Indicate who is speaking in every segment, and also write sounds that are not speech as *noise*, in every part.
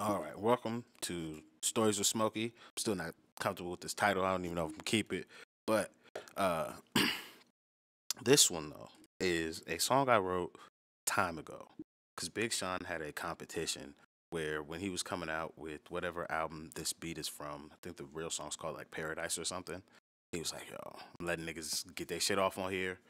Speaker 1: All right, welcome to Stories with Smokey. I'm still not comfortable with this title. I don't even know if I'm keep it, but uh, *clears throat* this one though is a song I wrote time ago because Big Sean had a competition where when he was coming out with whatever album this beat is from, I think the real song's called like Paradise or something. He was like, "Yo, I'm letting niggas get their shit off on here.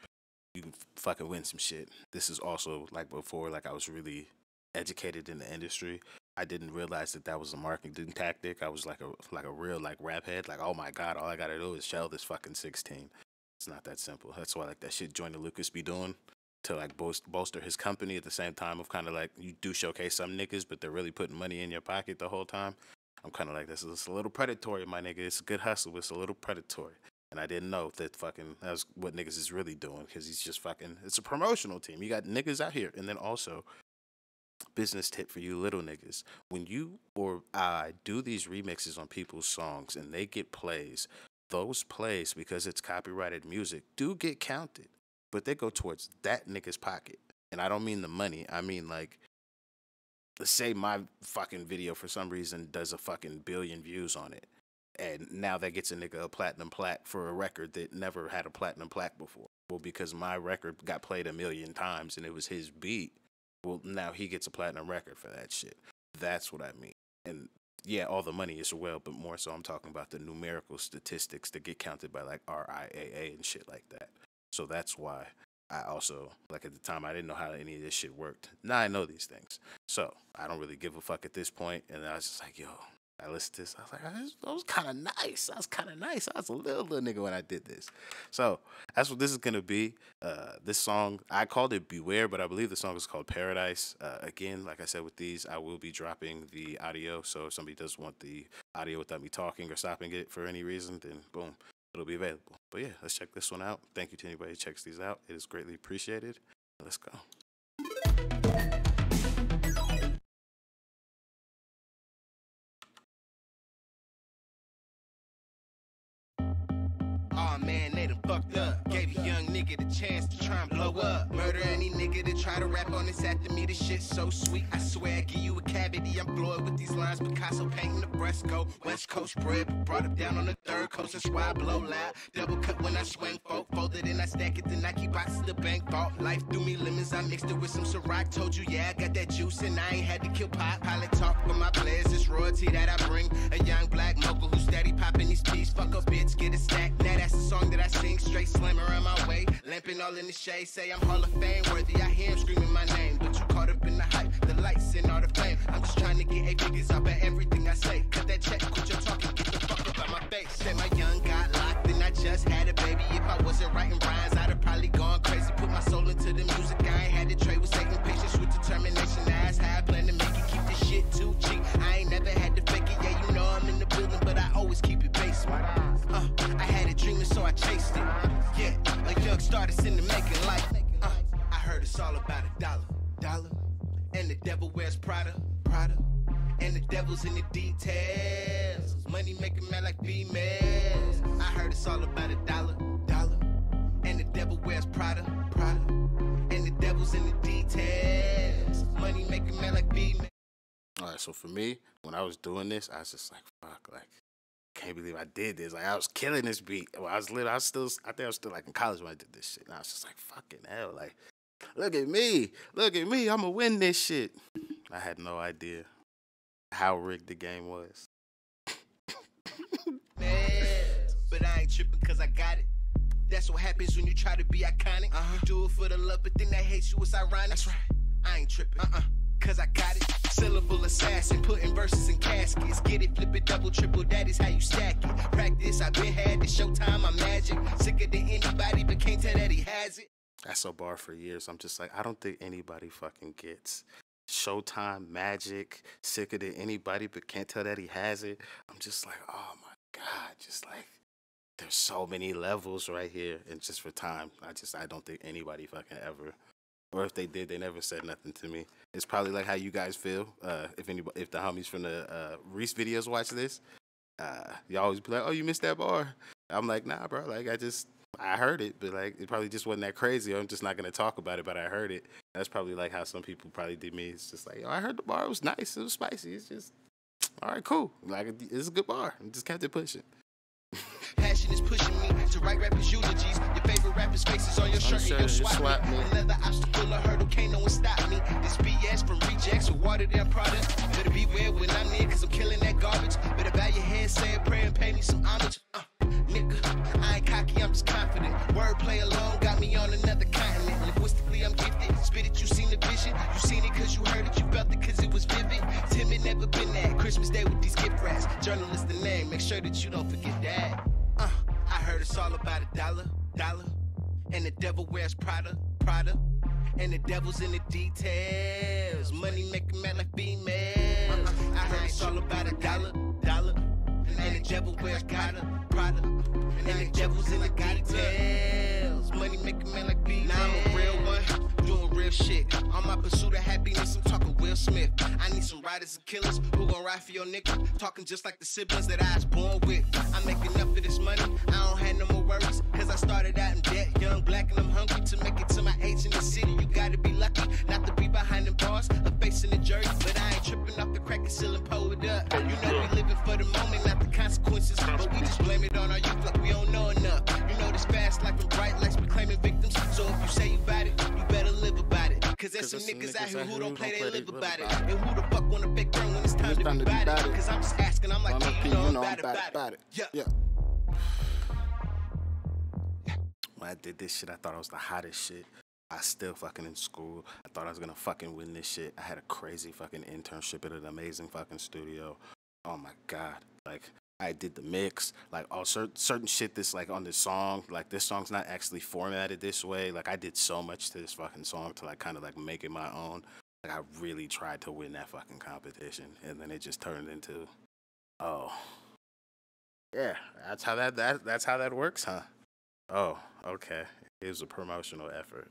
Speaker 1: You can fucking win some shit." This is also like before, like I was really educated in the industry. I didn't realize that that was a marketing tactic. I was like a like a real like rap head. Like, oh my god, all I gotta do is shell this fucking sixteen. It's not that simple. That's why like that shit Joyner Lucas be doing to like bolster, bolster his company at the same time of kind of like you do showcase some niggas, but they're really putting money in your pocket the whole time. I'm kind of like this is a little predatory, my nigga. It's a good hustle, it's a little predatory. And I didn't know that fucking that's what niggas is really doing because he's just fucking. It's a promotional team. You got niggas out here, and then also business tip for you little niggas. When you or I do these remixes on people's songs and they get plays, those plays, because it's copyrighted music, do get counted, but they go towards that nigga's pocket. And I don't mean the money, I mean like, let's say my fucking video for some reason does a fucking billion views on it. And now that gets a nigga a platinum plaque for a record that never had a platinum plaque before. Well, because my record got played a million times and it was his beat, well, now he gets a platinum record for that shit. That's what I mean. And yeah, all the money as well, but more so I'm talking about the numerical statistics that get counted by like RIAA and shit like that. So that's why I also, like at the time, I didn't know how any of this shit worked. Now I know these things. So I don't really give a fuck at this point. And I was just like, yo, I listened to this. I was like, that was kind of nice. That was kind of nice. I was a little little nigga when I did this. So that's what this is gonna be. Uh, this song I called it Beware, but I believe the song is called Paradise. Uh, again, like I said with these, I will be dropping the audio. So if somebody does want the audio without me talking or stopping it for any reason, then boom, it'll be available. But yeah, let's check this one out. Thank you to anybody who checks these out. It is greatly appreciated. Let's go.
Speaker 2: Fucked up. Gave a young nigga the chance to try and blow up. Murder any nigga that try to rap on this after me. This shit so sweet. I swear I give you a cavity. I'm floored with these lines. Picasso painting the fresco. West Coast bread, brought it down on the third coast. That's why I blow loud. Double cut when I swing, folk. Fold it and I stack it. Then I keep boxes the bank vault. Life threw me lemons. I mixed it with some Ciroc. Told you, yeah, I got that juice and I ain't had to kill pop. Pilot talk with my players. It's royalty that I bring. A young black mogul who steady popping these peas. Fuck a bitch, get a stack. Now that's the song that I sing. Straight slammer on my way. Lamping all in the shade. Say I'm Hall of Fame worthy. I hear him screaming my name. But you caught up in the hype. The lights and all the fame. I'm just trying to get eight figures up at everything I say. Cut that check, quit your talking. Get the fuck up out my face. Said my young got locked and I just had a baby. If I wasn't writing rhymes, I'd have probably gone crazy. Dollar, dollar. And the devil wears Prada, Prada. And the devil's in the details. Money making man like females. I heard it's all about a dollar, dollar. And the devil wears Prada, Prada. And the devil's in the details. Money making man like females.
Speaker 1: All right, so for me, when I was doing this, I was just like, fuck, like, can't believe I did this. Like, I was killing this beat. Well, I was lit. I was still, I think I was still like in college when I did this shit. And I was just like, fucking hell, like, look at me, look at me, I'm gonna win this shit. I had no idea how rigged the game was.
Speaker 2: But I ain't tripping cause I got it. That's what happens when you try to be iconic. Uh-huh. You do it for the love, but then that hates you, it's ironic. That's right. I ain't tripping. Uh-uh. Cause I got it. Syllable assassin, putting verses in caskets. Get it, flip it, double, triple, that is how you stack it. Practice, I've been had this showtime, I'm magic. Sicker than anybody, but can't tell that he has it.
Speaker 1: That's a bar for years. I'm just like, I don't think anybody fucking gets Showtime, Magic, sicker than anybody, but can't tell that he has it. I'm just like, oh my God, just like, there's so many levels right here. And just for time, I just, I don't think anybody fucking ever, or if they did, they never said nothing to me. It's probably like how you guys feel. Uh, if anybody, if the homies from the uh, Reese videos watch this, uh, you always be like, oh, you missed that bar. I'm like, nah, bro. Like, I just, I heard it, but like it probably just wasn't that crazy. I'm just not gonna talk about it, but I heard it. That's probably like how some people probably did me. It's just like, yo, I heard the bar it was nice, it was spicy. It's just all right, cool. Like it's a good bar. I just kept it pushing. *laughs*
Speaker 2: Passion is pushing me to write rappers' eulogies. Your favorite rappers' faces on your shirt
Speaker 1: sure
Speaker 2: and
Speaker 1: you
Speaker 2: you'll swap,
Speaker 1: swap
Speaker 2: me. Another obstacle or hurdle, can't no one stop me. This BS from rejects or watered down product. Better beware when I'm near, cause I'm killing that garbage. Better bow your head, say a prayer, and pay me some homage. Just confident. Wordplay alone got me on another continent. Linguistically, I'm gifted. Spit it, you seen the vision. You seen it cause you heard it, you felt it cause it was vivid. Timid, never been that. Christmas Day with these gift wraps. Jurnalist the name, make sure that you don't forget that. Uh, I heard it's all about a dollar, dollar. And the devil wears Prada, Prada. And the devil's in the details. Money making man like females. Devil's in the details. Money make a man like females. Now I'm a real one, *laughs* doing real shit. On my pursuit of happiness, I'm talking Will Smith. I need some riders and killers who gon' ride for your nigga. Talking just like the siblings that I was born with. I'm make enough of this money, I don't have no more worries. Cause I started out in debt, young, black, and I'm hungry to make it to my age in the city. You gotta be lucky not to be behind the bars or facing the jury. But I ain't tripping off the crack and ceiling, pull it up. You know we living for the moment, not the consequences. Just blame it on our youth like we don't know enough. You know this fast life and bright lights, we claiming victims. So if you say you about it, you better live about it. Cause there's
Speaker 1: 'Cause
Speaker 2: some niggas
Speaker 1: some
Speaker 2: out here who don't play, they live about it. And who the fuck wanna fake burn when it's time to be
Speaker 1: to be
Speaker 2: about
Speaker 1: about
Speaker 2: it? Cause I'm just asking, I'm like,
Speaker 1: I'm
Speaker 2: you know I'm bad
Speaker 1: bad
Speaker 2: about it. Yeah.
Speaker 1: Yeah. *sighs* When I did this shit, I thought I was the hottest shit. I still fucking in school. I thought I was gonna fucking win this shit. I had a crazy fucking internship at an amazing fucking studio. Oh my god. Like I did the mix, like all certain certain shit that's like on this song. Like this song's not actually formatted this way. Like I did so much to this fucking song to like kind of like make it my own. Like I really tried to win that fucking competition, and then it just turned into, oh, yeah, that's how that that that's how that works, huh? Oh, okay. It was a promotional effort.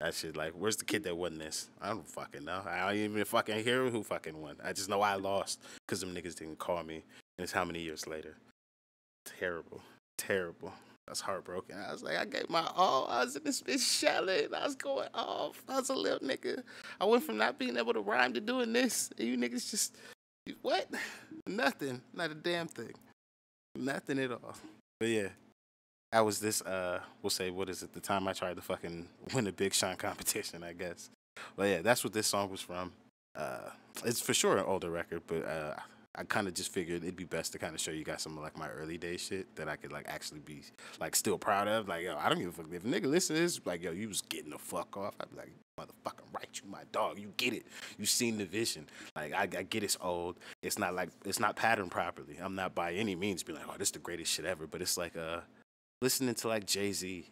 Speaker 1: That shit, like, where's the kid that won this? I don't fucking know. I don't even fucking hear who fucking won. I just know I lost because them niggas didn't call me. It's how many years later? Terrible, terrible. I was heartbroken. I was like, I gave my all. I was in this bitch shelling. I was going off. I was a little nigga. I went from not being able to rhyme to doing this. And you niggas just, what? Nothing. Not a damn thing. Nothing at all. But yeah, that was this. Uh, we'll say what is it? The time I tried to fucking win a Big Sean *laughs* competition, I guess. But yeah, that's what this song was from. Uh, it's for sure an older record, but uh, I kind of just figured it'd be best to kind of show you guys some of like my early day shit that I could like actually be like still proud of. Like yo, I don't give a fuck if a nigga listen this. Like yo, you was getting the fuck off. I'd be like, motherfucking right, you my dog. You get it. You seen the vision. Like I, I get it's old. It's not like it's not patterned properly. I'm not by any means being like, oh, this is the greatest shit ever. But it's like uh, listening to like Jay Z.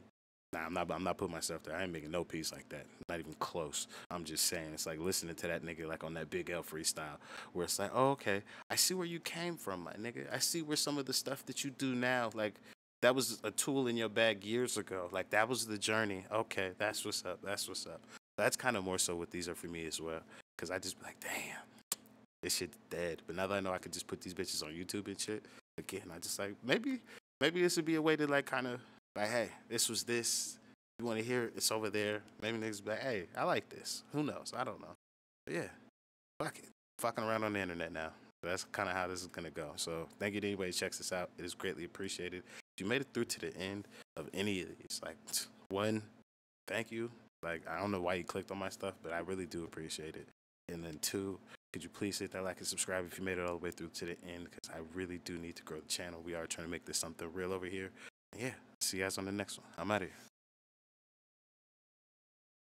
Speaker 1: Nah, I'm not. I'm not putting myself there. I ain't making no piece like that. Not even close. I'm just saying it's like listening to that nigga like on that Big L freestyle, where it's like, oh, okay, I see where you came from, my nigga. I see where some of the stuff that you do now, like that was a tool in your bag years ago. Like that was the journey. Okay, that's what's up. That's what's up. That's kind of more so what these are for me as well, because I just be like, damn, this shit dead. But now that I know I could just put these bitches on YouTube and shit, again, I just like maybe maybe this would be a way to like kind of like, hey, this was this. You want to hear it? It's over there. Maybe niggas be like, hey, I like this. Who knows? I don't know. But yeah, fuck it. Fucking around on the internet now. That's kind of how this is gonna go. So thank you to anybody who checks this out. It is greatly appreciated. If you made it through to the end of any of these, like *tsk* one, thank you. Like I don't know why you clicked on my stuff, but I really do appreciate it. And then two, could you please hit that like and subscribe if you made it all the way through to the end? Because I really do need to grow the channel. We are trying to make this something real over here. Yeah, see you guys on the next one. I'm out of here.